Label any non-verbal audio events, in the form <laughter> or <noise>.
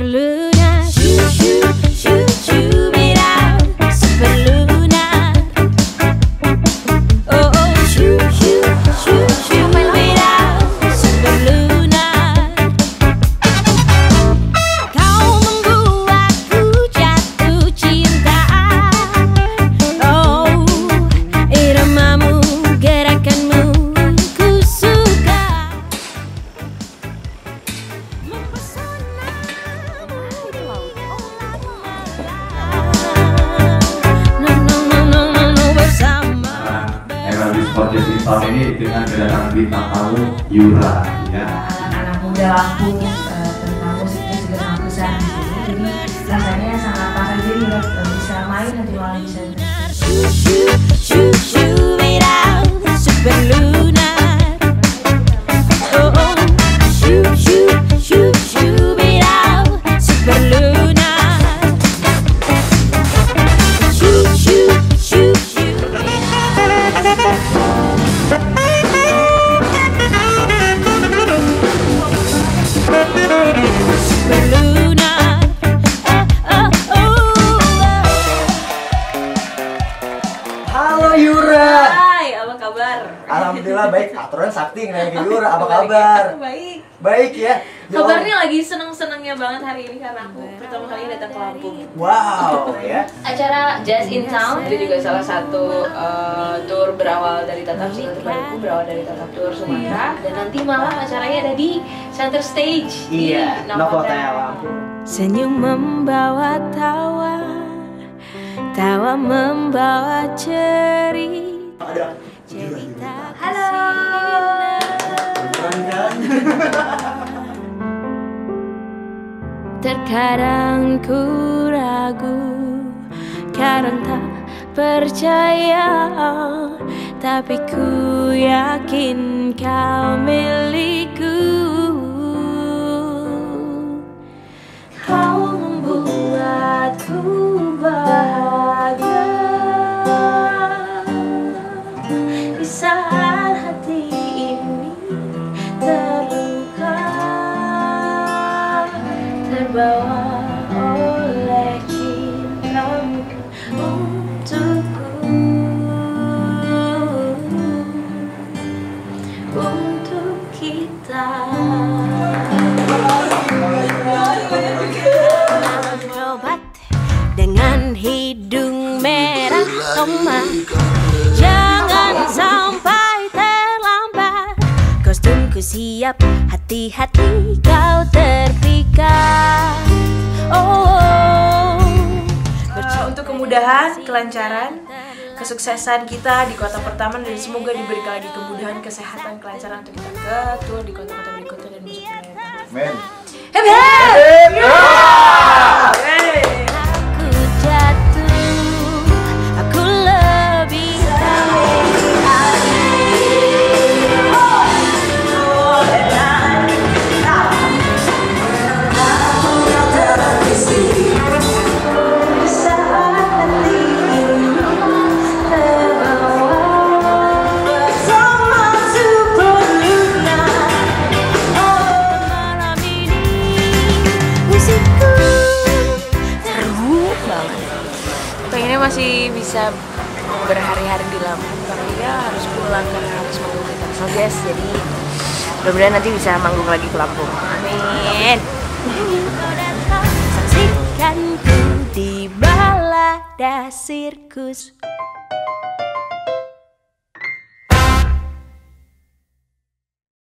Waterloo tahun ini dengan kedatangan bintang tamu Yura ya. anak-anak muda Lampung eh, tentang musiknya juga sangat besar di sini jadi rasanya sangat pas aja nih bisa main nanti malam bisa Alhamdulillah baik. <laughs> Aturan sakti nanya Yura. Apa kabar? Baik Baik ya. Yo. Kabarnya lagi seneng-senengnya banget hari ini karena aku pertama kali datang ke Lampung Wow <laughs> ya. Acara Jazz in Town itu juga salah satu uh, tour berawal dari Tatap Sing terbaruku berawal dari Tatap Tour Sumatera dan nanti malam acaranya ada di Center Stage Iya. di Novotel Lampung. Senyum membawa tawa Tawa membawa cerita Ada. Terkadang ku ragu Kadang tak percaya. Tapi ku yakin kau Terbawa oleh cintamu untukku. Untuk kita. Dengan hidung merah tomat siap, hati-hati kau terpikat Oh, Uh, untuk kemudahan, kelancaran, kesuksesan kita di kota pertama dan semoga diberikan lagi kemudahan, kesehatan, kelancaran untuk kita ke tour di kota-kota berikutnya dan masuk wilayah baru. Men. Hep hep! Masih bisa berhari-hari di Lampung tapi ya harus pulang karena harus manggung di Tangsel Jazz jadi mudah-mudahan nanti bisa manggung lagi ke Lampung. Amin. Saksikanku di balada sirkus